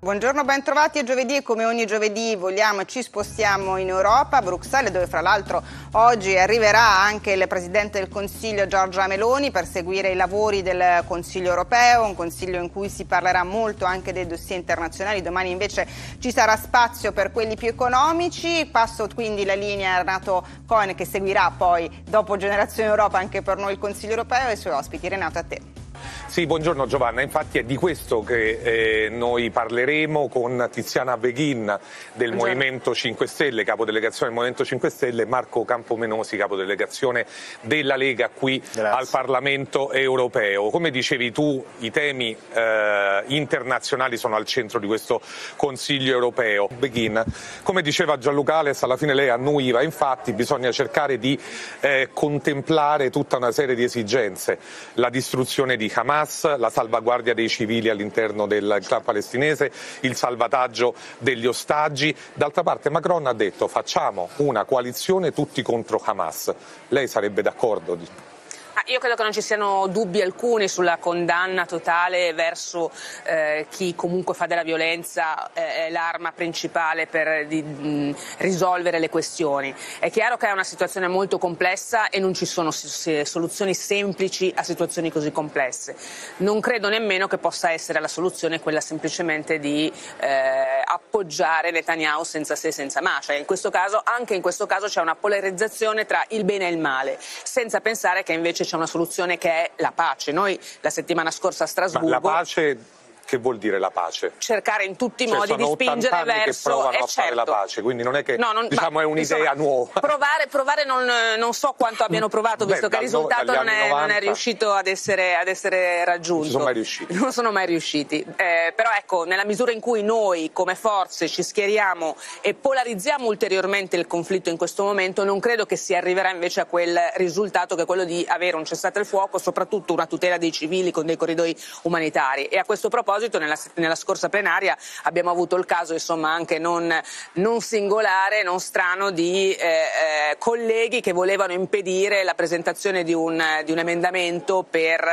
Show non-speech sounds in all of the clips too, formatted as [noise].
Buongiorno, ben trovati. È giovedì e come ogni giovedì vogliamo ci spostiamo in Europa, a Bruxelles, dove fra l'altro oggi arriverà anche il Presidente del Consiglio Giorgia Meloni per seguire i lavori del Consiglio europeo, un Consiglio in cui si parlerà molto anche dei dossier internazionali. Domani invece ci sarà spazio per quelli più economici. Passo quindi la linea a Renato Cohen che seguirà poi dopo Generazione Europa anche per noi il Consiglio europeo e i suoi ospiti. Renato, a te. Sì, buongiorno Giovanna, infatti è di questo che eh, noi parleremo con Tiziana Beghin del buongiorno. Movimento 5 Stelle, capodelegazione del Movimento 5 Stelle, e Marco Campomenosi, capodelegazione della Lega qui Grazie. al Parlamento europeo. Come dicevi tu, i temi eh, internazionali sono al centro di questo Consiglio europeo. Beghin, come diceva Gianluca Ales, alla fine lei annuiva, infatti bisogna cercare di eh, contemplare tutta una serie di esigenze, la distruzione di Hamas, Hamas, la salvaguardia dei civili all'interno del clan palestinese, il salvataggio degli ostaggi. D'altra parte Macron ha detto facciamo una coalizione tutti contro Hamas. Lei sarebbe d'accordo? Io credo che non ci siano dubbi alcuni sulla condanna totale verso eh, chi comunque fa della violenza eh, l'arma principale per di, mh, risolvere le questioni. È chiaro che è una situazione molto complessa e non ci sono soluzioni semplici a situazioni così complesse. Non credo nemmeno che possa essere la soluzione quella semplicemente di eh, appoggiare Netanyahu senza se e senza ma. Cioè in caso, anche in questo caso c'è una polarizzazione tra il bene e il male, senza pensare che invece c'è una soluzione che è la pace. Noi la settimana scorsa a Strasburgo... Ma la pace che vuol dire la pace? Cercare in tutti i cioè, modi di spingere verso... che provano a fare la certo. pace, quindi non è che no, non, diciamo, è un'idea nuova. Provare, provare non, non, so quanto abbiano provato, visto Beh, che il risultato non è, non è, riuscito ad essere, ad essere, raggiunto. Non sono mai riusciti. Non sono mai riusciti. Eh, però ecco, nella misura in cui noi come forze ci schieriamo e polarizziamo ulteriormente il conflitto in questo momento, non credo che si arriverà invece a quel risultato che è quello di avere un cessate il fuoco, soprattutto una tutela dei civili con dei corridoi umanitari. E a questo proposito proposito nella, nella scorsa plenaria abbiamo avuto il caso insomma, anche non, non, singolare, non strano di eh, eh, colleghi che volevano impedire la presentazione di un, di un emendamento per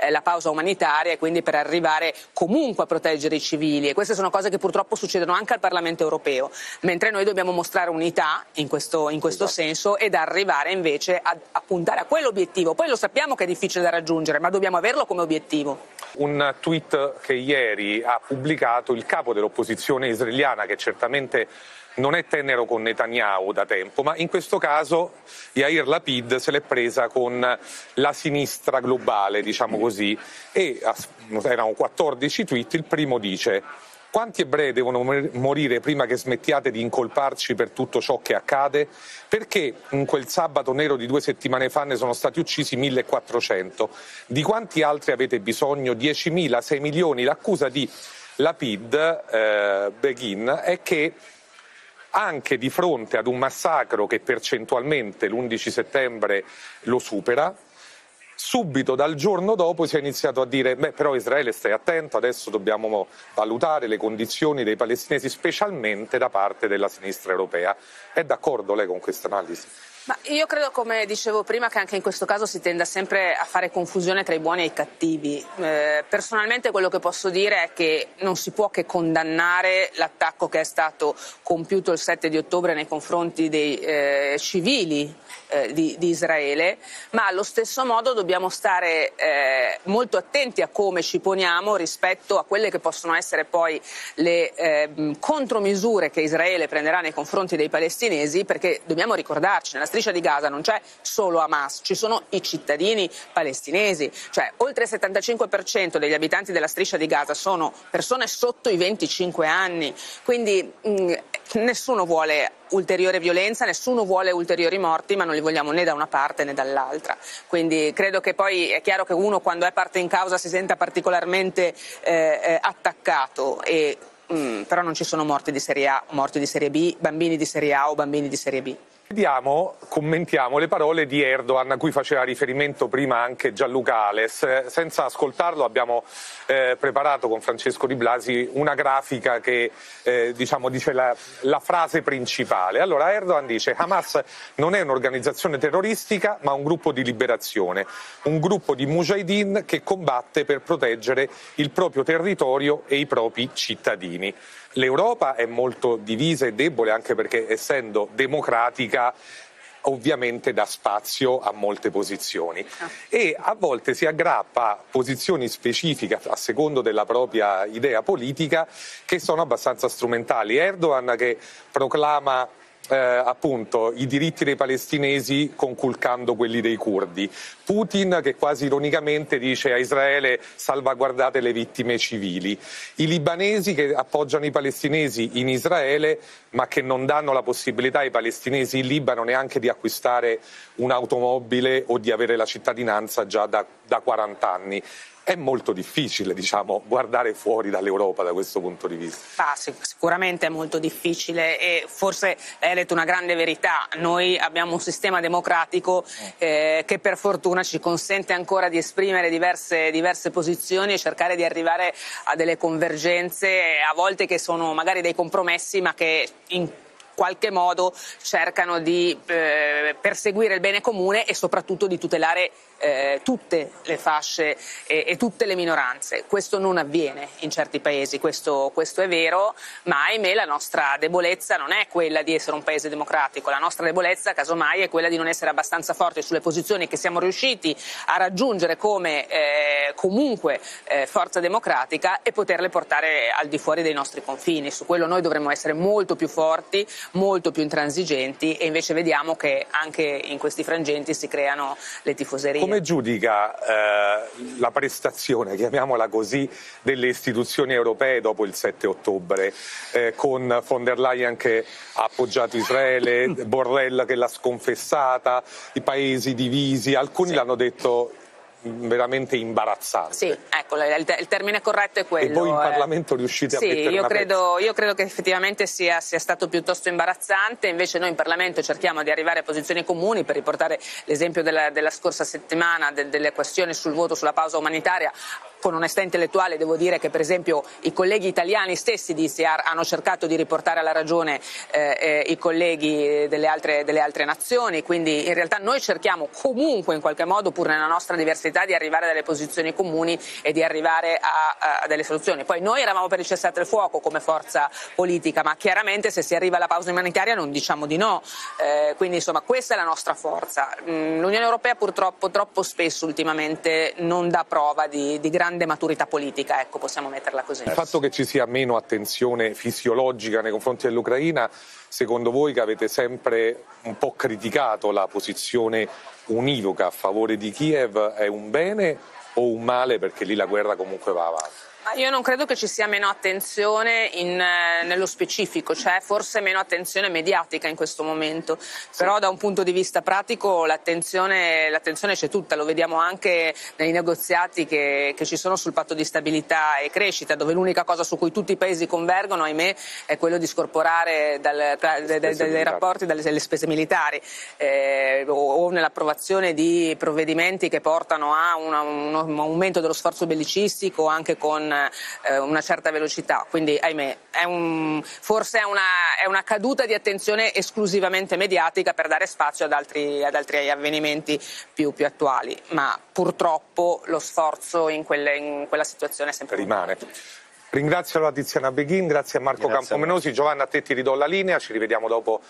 eh, la pausa umanitaria e quindi per arrivare comunque a proteggere i civili e queste sono cose che purtroppo succedono anche al Parlamento europeo, mentre noi dobbiamo mostrare unità in questo, in questo esatto. senso ed arrivare invece a, a puntare a quell'obiettivo. Poi lo sappiamo che è difficile da raggiungere, ma dobbiamo averlo come obiettivo. Un tweet che ieri ha pubblicato il capo dell'opposizione israeliana, che certamente non è tenero con Netanyahu da tempo, ma in questo caso Yair Lapid se l'è presa con la sinistra globale, diciamo così, e erano 14 tweet, il primo dice quanti ebrei devono morire prima che smettiate di incolparci per tutto ciò che accade? Perché in quel sabato nero di due settimane fa ne sono stati uccisi 1400? Di quanti altri avete bisogno? 10.000, 6 milioni? L'accusa di Lapid, eh, Begin, è che anche di fronte ad un massacro che percentualmente l'11 settembre lo supera, subito dal giorno dopo si è iniziato a dire beh però Israele stai attento, adesso dobbiamo valutare le condizioni dei palestinesi specialmente da parte della sinistra europea. È d'accordo lei con questa analisi? Ma io credo, come dicevo prima, che anche in questo caso si tenda sempre a fare confusione tra i buoni e i cattivi. Eh, personalmente quello che posso dire è che non si può che condannare l'attacco che è stato compiuto il 7 di ottobre nei confronti dei eh, civili eh, di, di, Israele, ma allo stesso modo dobbiamo stare eh, molto attenti a come ci poniamo rispetto a quelle che possono essere poi le ehm, contromisure che Israele prenderà nei confronti dei palestinesi, perché dobbiamo ricordarci, nella striscia di Gaza non c'è solo Hamas, ci sono i cittadini palestinesi, cioè oltre il 75% degli abitanti della striscia di Gaza sono persone sotto i 25 anni, quindi mh, mm, nessuno vuole ulteriore violenza, nessuno vuole ulteriori morti, ma non li vogliamo né da una parte né dall'altra. Quindi credo che poi è chiaro che uno quando è parte in causa si senta particolarmente eh, eh attaccato e, mh, mm, però non ci sono morti di serie A, morti di serie B, bambini di serie A o bambini di serie B. Vediamo, commentiamo le parole di Erdogan a cui faceva riferimento prima anche Gianluca Ales. Senza ascoltarlo abbiamo eh, preparato con Francesco Di Blasi una grafica che eh, diciamo, dice la, la, frase principale. Allora Erdogan dice Hamas non è un'organizzazione terroristica ma un gruppo di liberazione, un gruppo di mujahideen che combatte per proteggere il proprio territorio e i propri cittadini. L'Europa è molto divisa e debole anche perché essendo democratica ovviamente dà spazio a molte posizioni ah. e a volte si aggrappa posizioni specifiche a secondo della propria idea politica che sono abbastanza strumentali. Erdogan che proclama eh, appunto i diritti dei palestinesi conculcando quelli dei curdi. Putin che quasi ironicamente dice a Israele salvaguardate le vittime civili. I libanesi che appoggiano i palestinesi in Israele ma che non danno la possibilità ai palestinesi in Libano neanche di acquistare un'automobile o di avere la cittadinanza già da, da 40 anni è molto difficile diciamo, guardare fuori dall'Europa da questo punto di vista. Ah, sicuramente è molto difficile e forse hai detto una grande verità. Noi abbiamo un sistema democratico eh, che per fortuna ci consente ancora di esprimere diverse, diverse posizioni e cercare di arrivare a delle convergenze, a volte che sono magari dei compromessi ma che in qualche modo cercano di eh, perseguire il bene comune e soprattutto di tutelare eh, tutte le fasce e, e, tutte le minoranze. Questo non avviene in certi paesi, questo, questo, è vero, ma ahimè la nostra debolezza non è quella di essere un paese democratico, la nostra debolezza casomai è quella di non essere abbastanza forti sulle posizioni che siamo riusciti a raggiungere come eh, comunque eh, forza democratica e poterle portare al di fuori dei nostri confini. Su quello noi dovremmo essere molto più forti, molto più intransigenti e invece vediamo che anche in questi frangenti si creano le tifoserie. Come giudica eh, la prestazione, chiamiamola così, delle istituzioni europee dopo il 7 ottobre, eh, con von der Leyen che ha appoggiato Israele, [laughs] Borrell che l'ha sconfessata, i paesi divisi, alcuni sì. l'hanno detto veramente imbarazzante. Sì, ecco, il, termine corretto è quello. E voi in eh. Parlamento riuscite sì, a mettere io credo, io credo che effettivamente sia, sia, stato piuttosto imbarazzante, invece noi in Parlamento cerchiamo di arrivare a posizioni comuni, per riportare l'esempio della, della scorsa settimana de, delle questioni sul voto sulla pausa umanitaria, con onestà intellettuale devo dire che per esempio i colleghi italiani stessi di ICR hanno cercato di riportare alla ragione eh, eh, i colleghi delle altre, delle altre nazioni, quindi in realtà noi cerchiamo comunque in qualche modo, pur nella nostra diversità, di arrivare a delle posizioni comuni e di arrivare a, a delle soluzioni. Poi noi eravamo per il cessate il fuoco come forza politica, ma chiaramente se si arriva alla pausa umanitaria non diciamo di no, eh, quindi insomma questa è la nostra forza. Mm, L'Unione Europea purtroppo troppo spesso ultimamente non dà prova di, di grande grande maturità politica, ecco, possiamo metterla così. Il fatto che ci sia meno attenzione fisiologica nei confronti dell'Ucraina, secondo voi che avete sempre un po' criticato la posizione univoca a favore di Kiev, è un bene o un male perché lì la guerra comunque va avanti? Io non credo che ci sia meno attenzione in, eh, nello specifico, cioè forse meno attenzione mediatica in questo momento, sì. però da un punto di vista pratico l'attenzione, l'attenzione, c'è tutta, lo vediamo anche nei negoziati che, che, ci sono sul patto di stabilità e crescita, dove l'unica cosa su cui tutti i paesi convergono, ahimè, è quello di scorporare dal, dai, dai, dai rapporti dalle, dalle spese militari eh, o, o, nell'approvazione di provvedimenti che portano a una, un aumento dello sforzo bellicistico anche con eh, una certa velocità. Quindi, ahimè, è un, forse è una, è una, caduta di attenzione esclusivamente mediatica per dare spazio ad altri, ad altri avvenimenti più, più, attuali. Ma purtroppo lo sforzo in, quelle, in quella situazione è sempre rimane. Ringrazio la Tiziana Beghin, grazie a Marco grazie Campomenosi. A Giovanna, a te ti ridò la linea, ci rivediamo dopo.